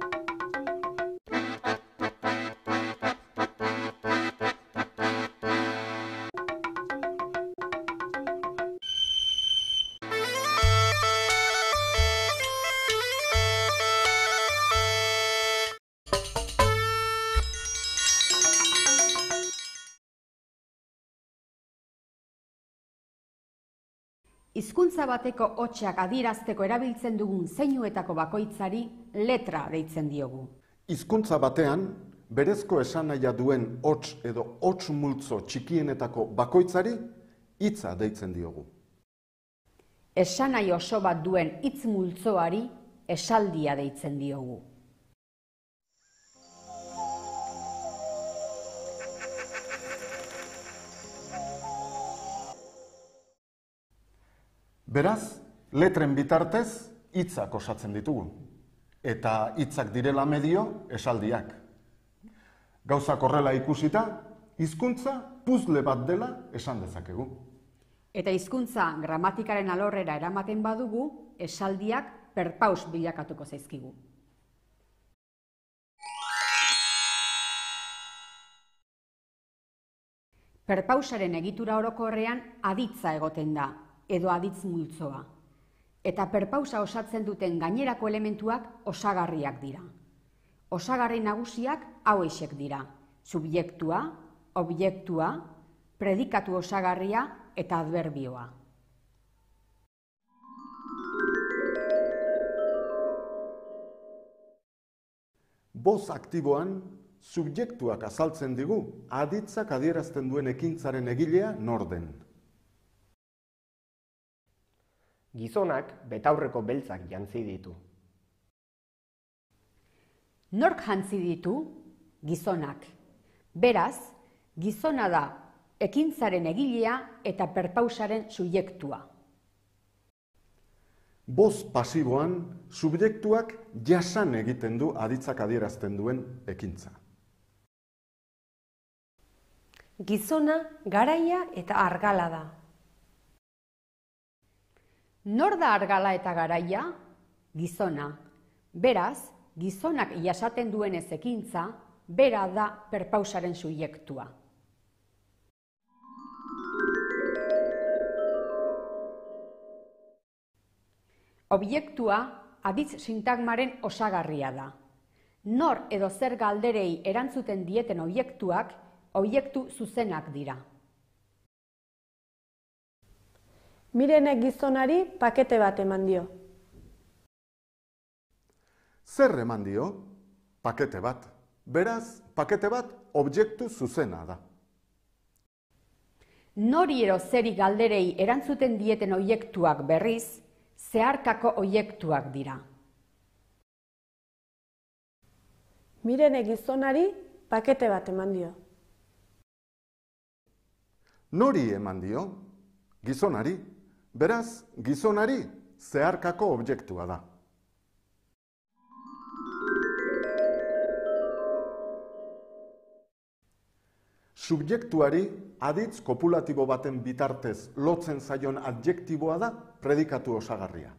Thank you Hizkuntza bateko hotxak adierazteko erabiltzen dugun zeinuetako bakoitzari letra deitzen diogu. Hizkuntza batean, berezko esanahia duen hots edo hots multzo txikienetako bakoitzari hitza deitzen diogu. Esanai oso bat duen hitz multzoari esaldia deitzen diogu. Beraz, letren bitartez hitzak osatzen ditugu. Eta hitzak direla medio esaldiak. Gauzak horrela ikusita, hizkuntza puzle bat dela esan dezakegu. Eta hizkuntza gramatikaren alorrera eramaten badugu, esaldiak perpaus bilakatuko zaizkigu. Perpausaren egitura orokorrean aditza egoten da, edo aditz multzoa. Eta perpausa osatzen duten gainerako elementuak osagarriak dira. Osagarri nagusiak hauexek dira. Subjektua, objektua, predikatu osagarria eta adverbioa. Boz aktiboan, subjektuak azaltzen digu, aditzak adierazten duen ekintzaren egilea norden. Gizonak betaurreko beltzak jantzi ditu. Nork jantzi ditu? Gizonak. Beraz, gizona da ekintzaren egilea eta perpausaren subjektua. Boz pasiboan, subjektuak jasan egiten du aditzak adierazten duen ekintza. Gizona garaia eta argala da. Nor da argala eta garaia? Gizona. Beraz, gizonak jasaten duen ez ekintza, bera da perpausaren subjektua. Objektua aditz sintagmaren osagarria da. Nor edo zer galderei erantzuten dieten objektuak, objektu zuzenak dira. Mirenek gizonari pakete bat eman dio. Zer eman dio? Pakete bat. Beraz, pakete bat objektu zuzena da. Nori ero zeri galderei erantzuten dieten objektuak berriz, zeharkako objektuak dira. Mirene gizonari pakete bat eman dio. Nori eman dio? Gizonari. Beraz, gizonari zeharkako objektua da. Subjektuari aditz kopulatibo baten bitartez lotzen zaion adjektiboa da predikatu osagarria.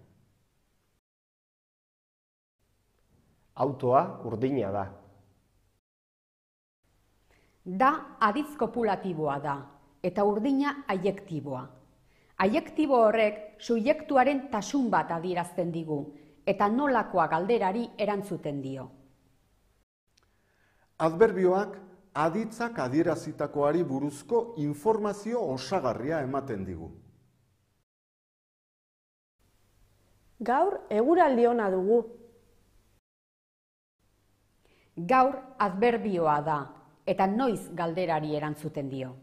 Autoa urdina da. Da aditz kopulatiboa da, eta urdina aiektiboa. Aiektibo horrek subjektuaren tasun bat adierazten digu, eta nolakoa galderari erantzuten dio. Adverbioak aditzak adierazitakoari buruzko informazio osagarria ematen digu. Gaur eguraldi ona dugu. Gaur adverbioa da, eta noiz galderari erantzuten dio.